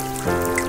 Música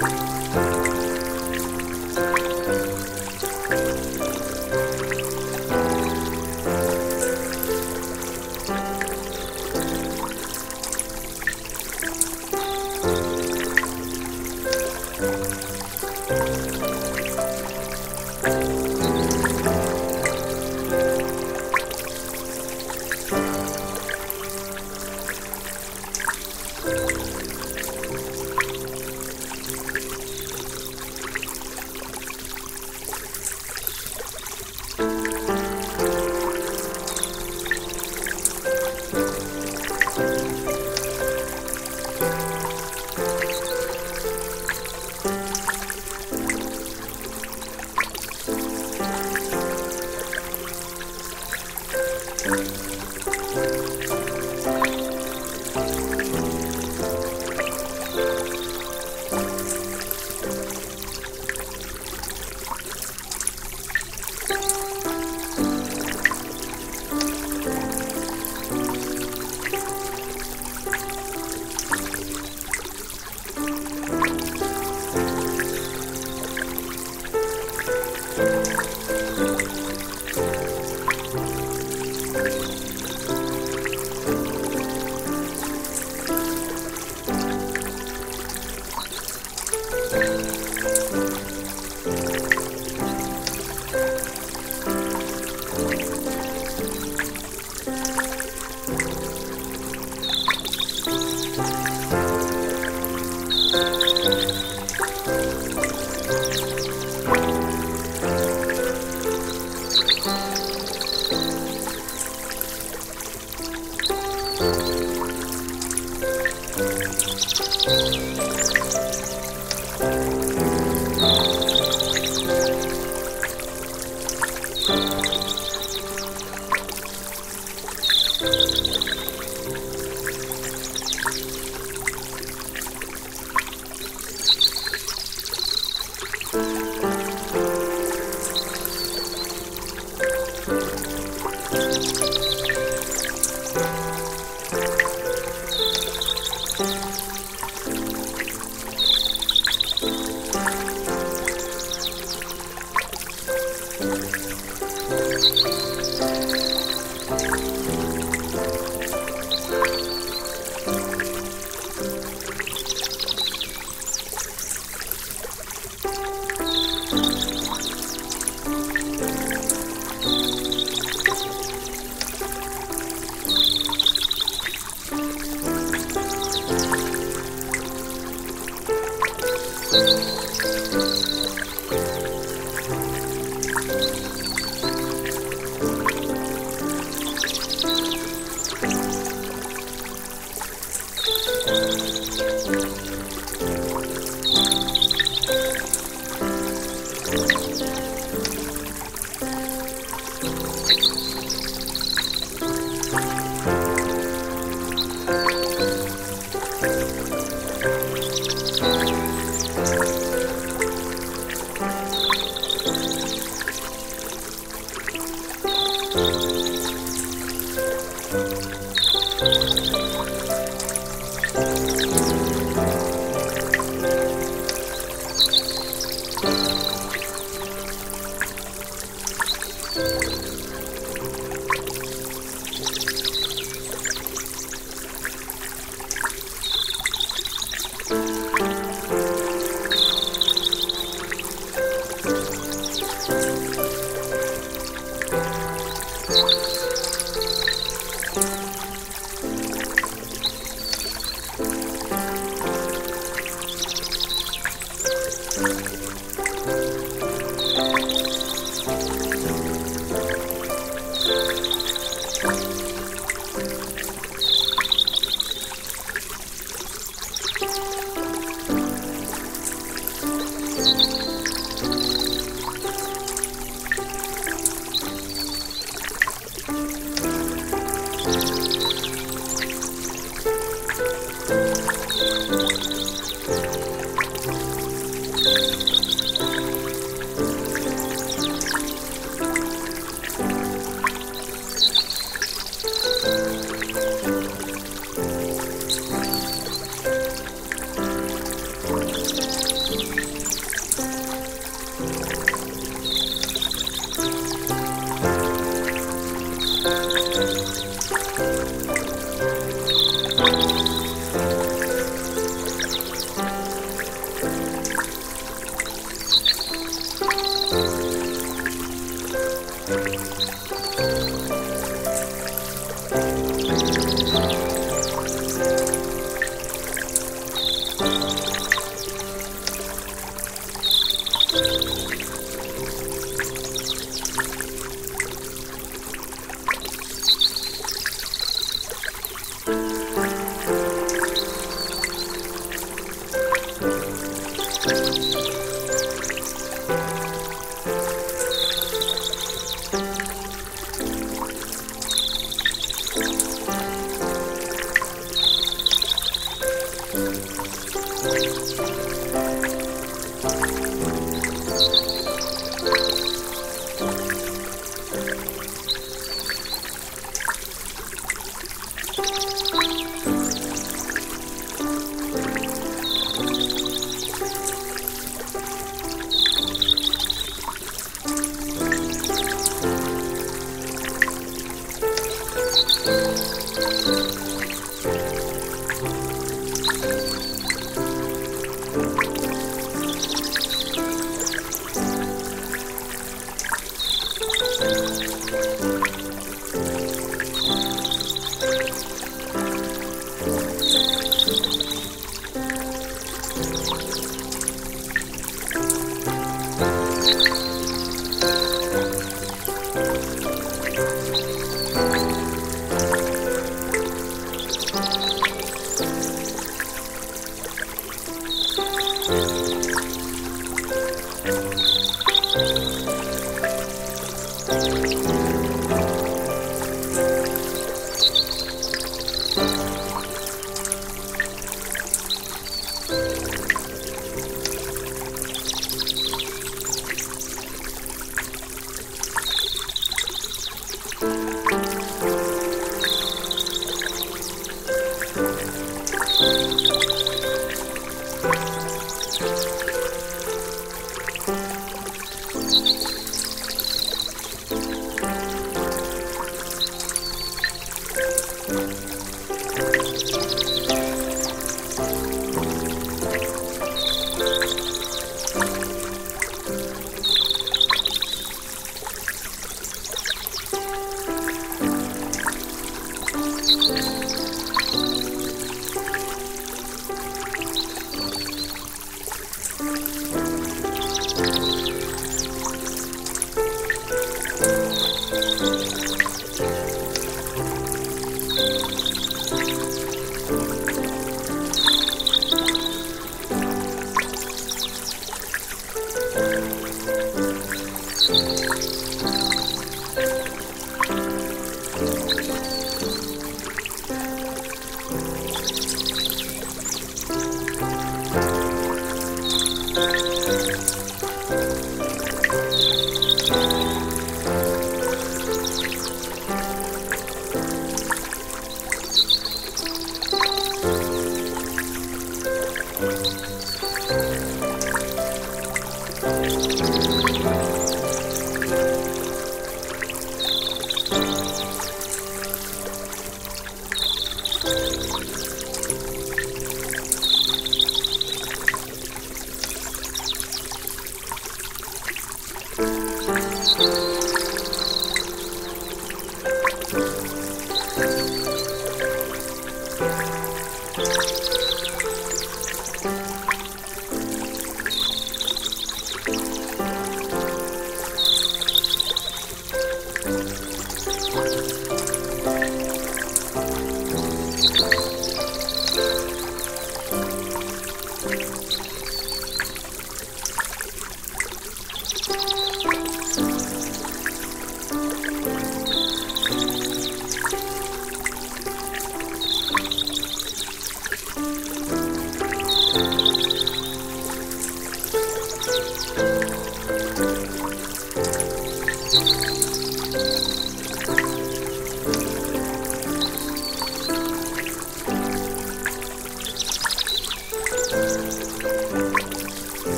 Música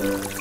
Música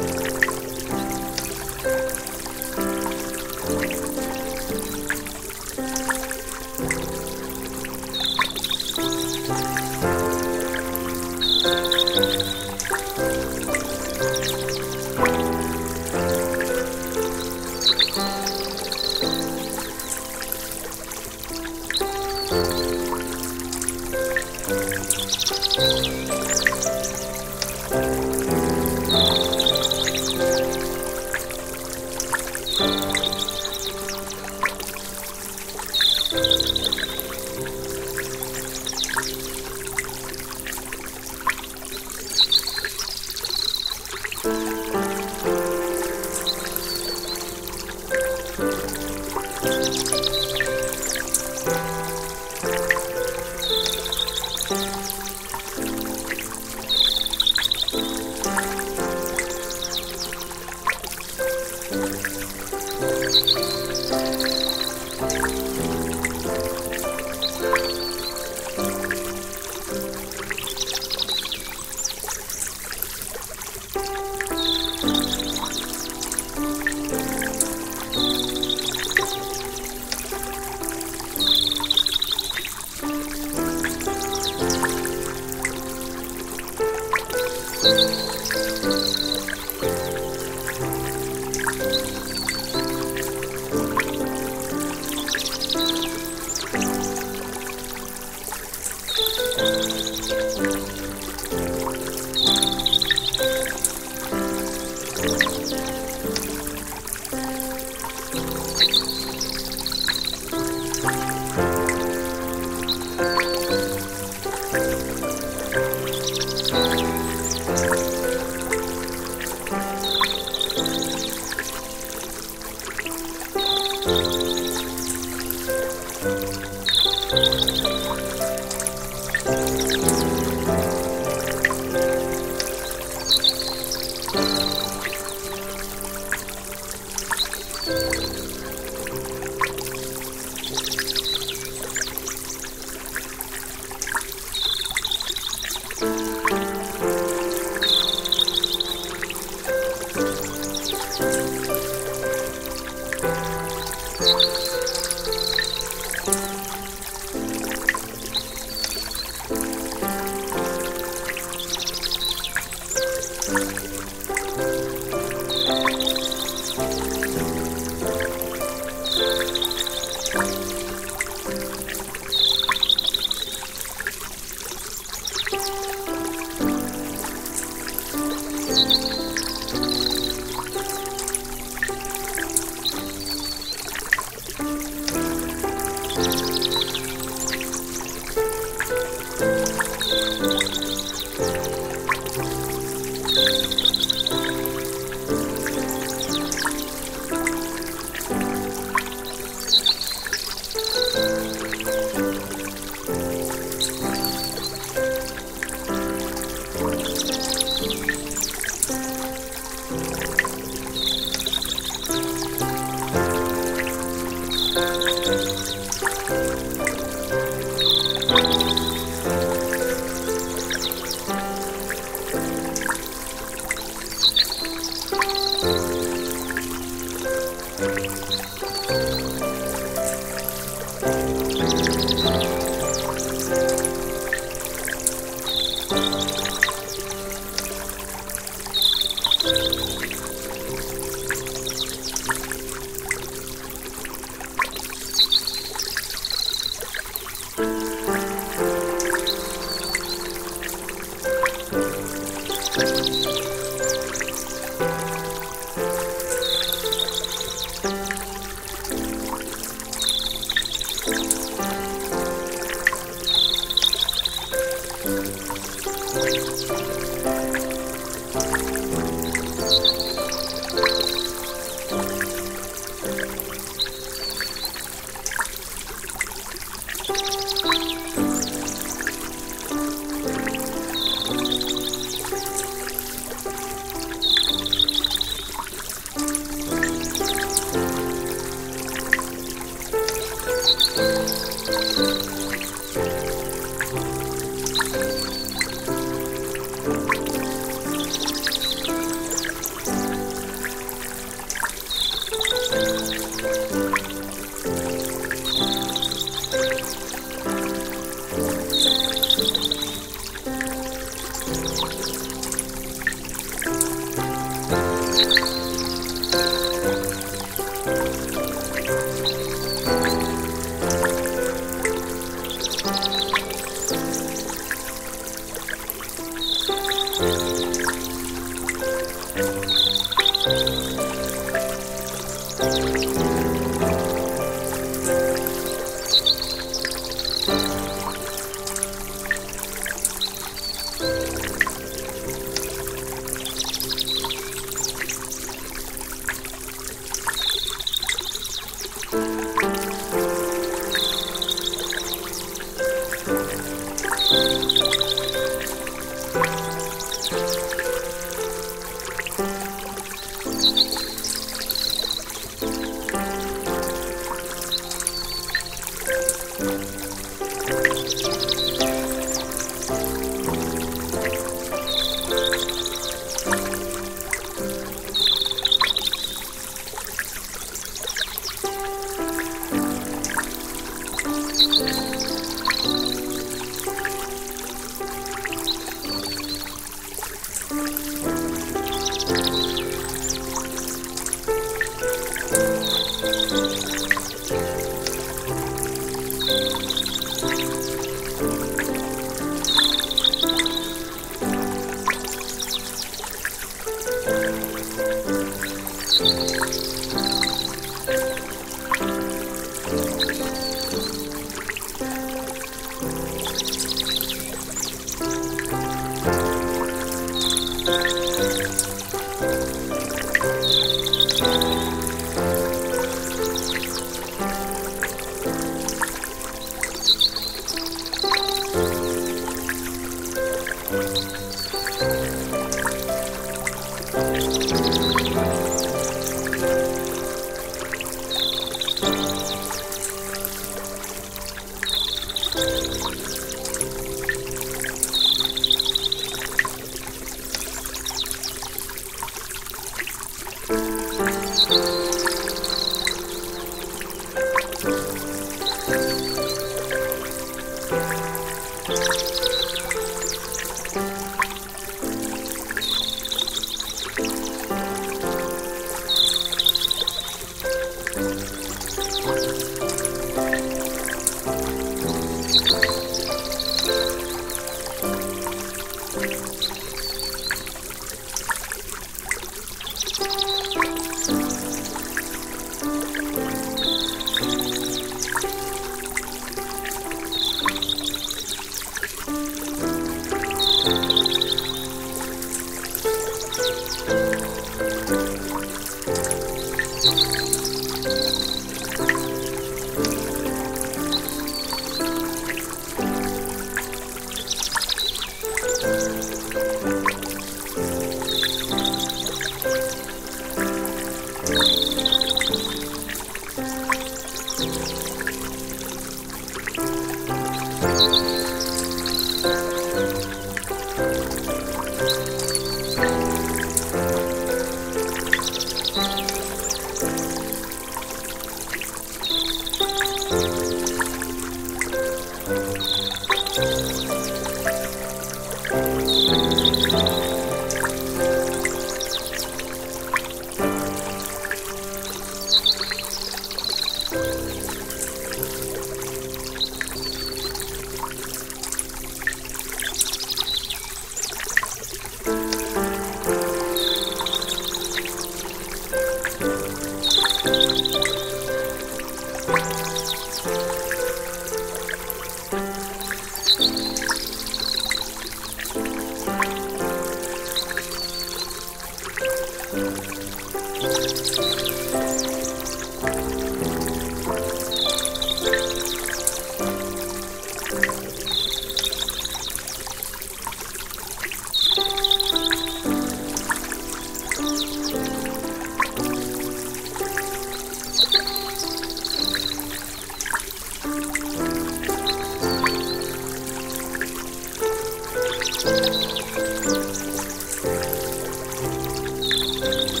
Música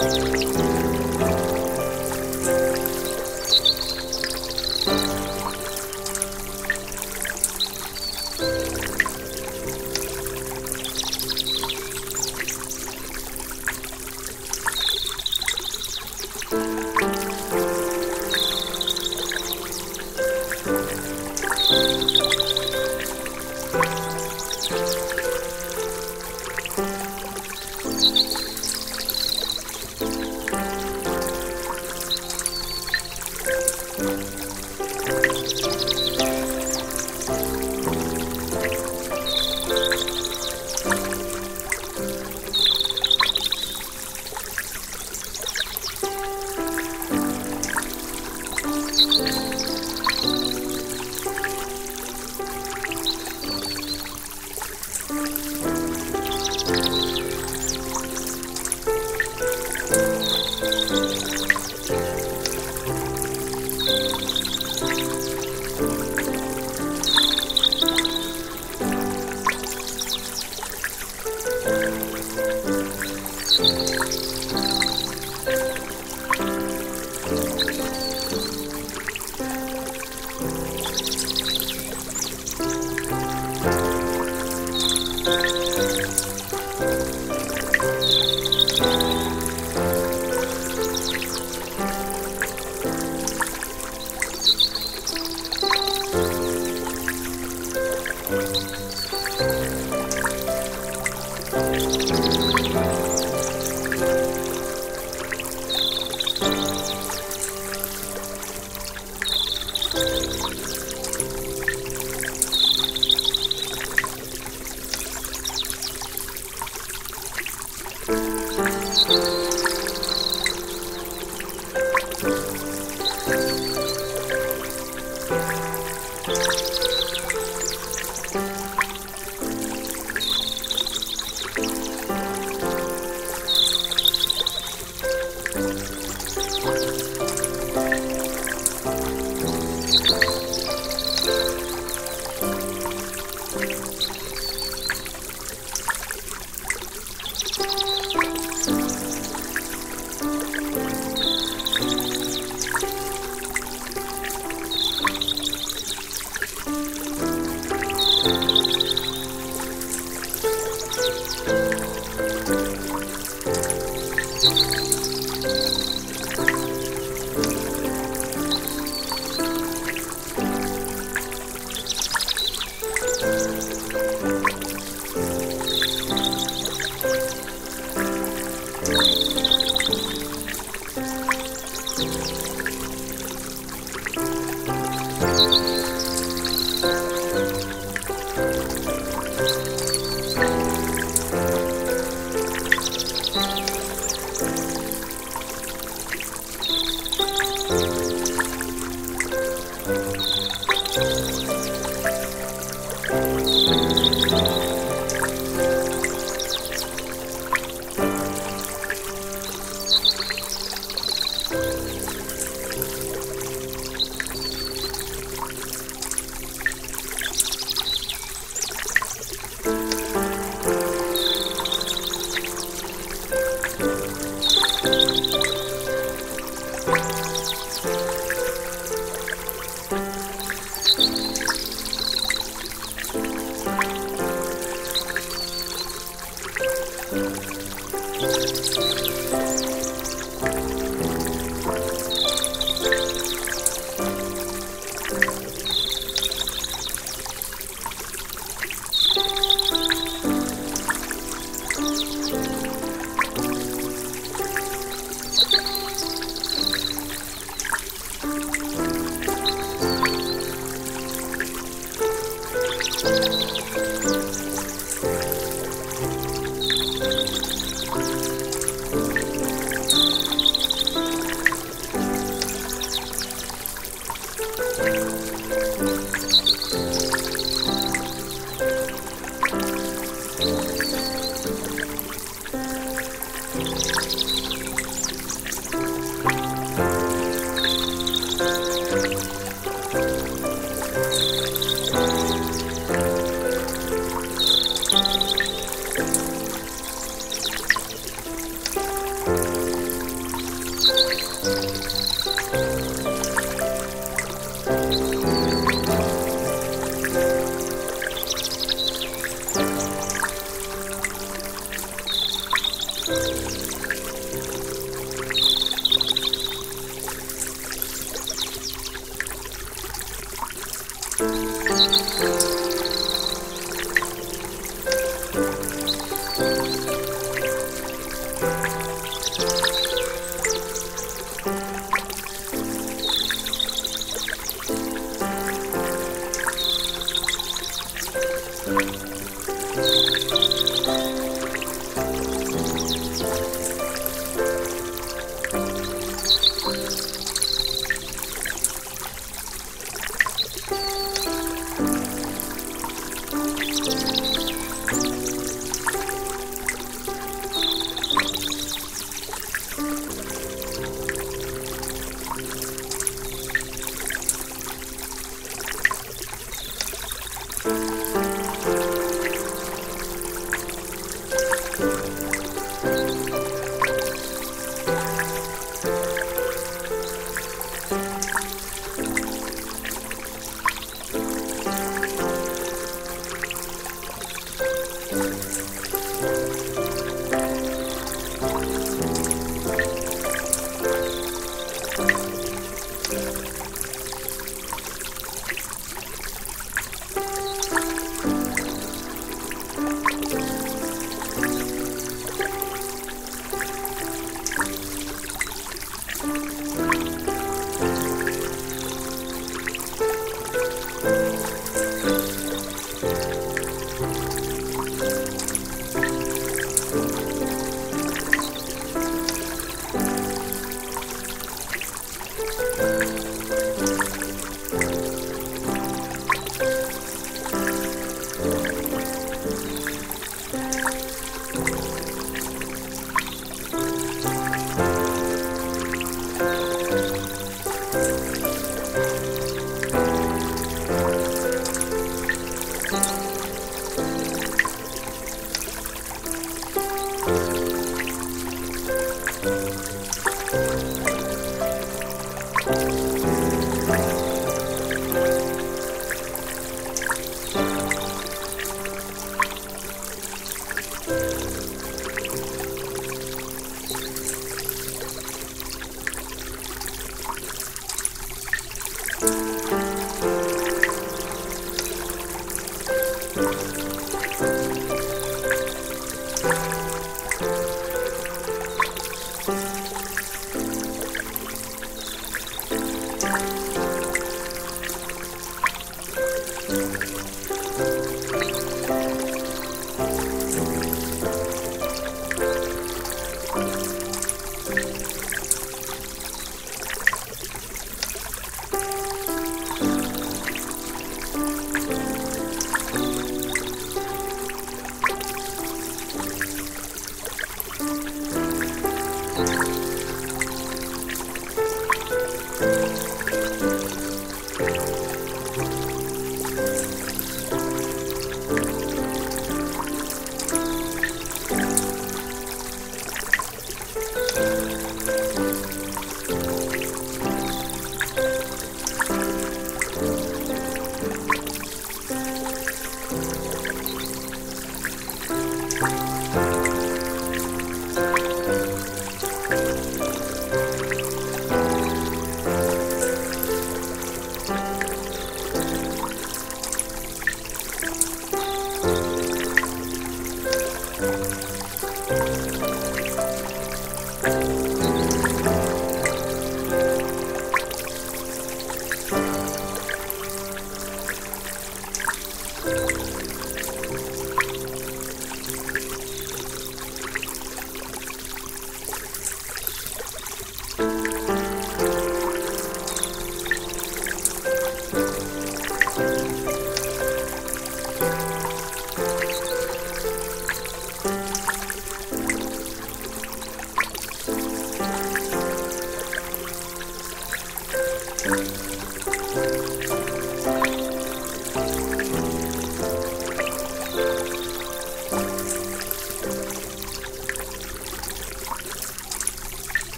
Música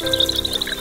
Música